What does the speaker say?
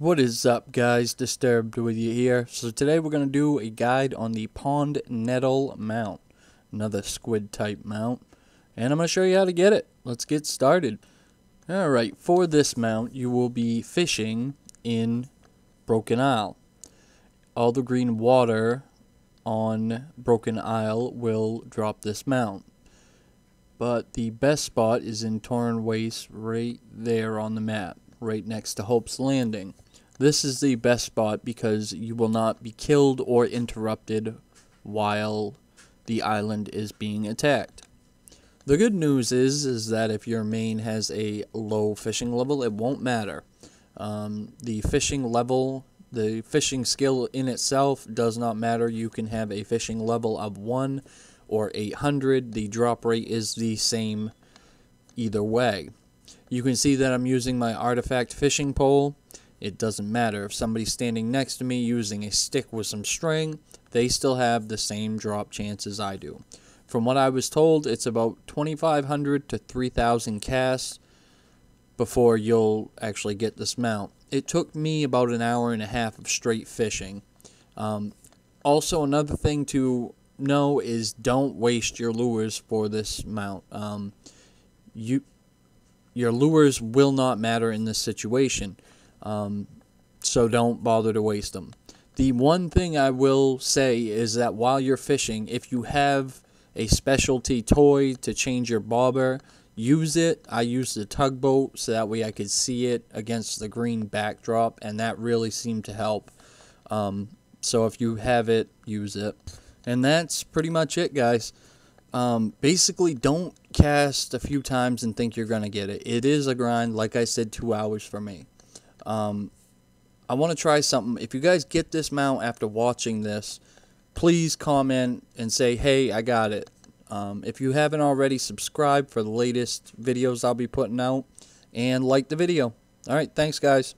What is up guys, Disturbed with you here. So today we're going to do a guide on the Pond Nettle mount. Another squid type mount. And I'm going to show you how to get it. Let's get started. Alright, for this mount you will be fishing in Broken Isle. All the green water on Broken Isle will drop this mount. But the best spot is in Antoran Waste right there on the map, right next to Hope's Landing. This is the best spot because you will not be killed or interrupted while the island is being attacked. The good news is is that if your main has a low fishing level, it won't matter. Um, the fishing level, the fishing skill in itself does not matter. You can have a fishing level of 1 or 800. The drop rate is the same either way. You can see that I'm using my artifact fishing pole. It doesn't matter if somebody's standing next to me using a stick with some string, they still have the same drop chances I do. From what I was told, it's about 2,500 to 3,000 casts before you'll actually get this mount. It took me about an hour and a half of straight fishing. Um, also, another thing to know is don't waste your lures for this mount. Um, you, your lures will not matter in this situation. Um, so don't bother to waste them. The one thing I will say is that while you're fishing, if you have a specialty toy to change your bobber, use it. I use the tugboat so that way I could see it against the green backdrop, and that really seemed to help. Um, so if you have it, use it. And that's pretty much it, guys. Um, basically, don't cast a few times and think you're going to get it. It is a grind, like I said, two hours for me. Um, I want to try something. If you guys get this mount after watching this, please comment and say, hey, I got it. Um, if you haven't already, subscribe for the latest videos I'll be putting out and like the video. All right, thanks, guys.